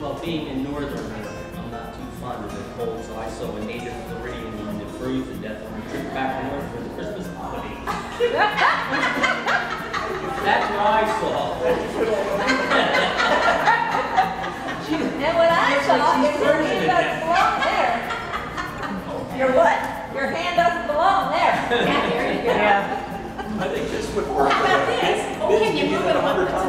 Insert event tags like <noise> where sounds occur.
Well, being in northern, I'm not too fond of the cold, so I saw a native Floridian one to freeze to death on a trip back north for the Christmas holiday. <laughs> That's what I saw. And what I saw is your hand doesn't belong there. Your what? Your hand doesn't belong there. <laughs> Yeah, there you go. Yeah. I think this would work. How oh, about this? Oh, can you move it a hundred times?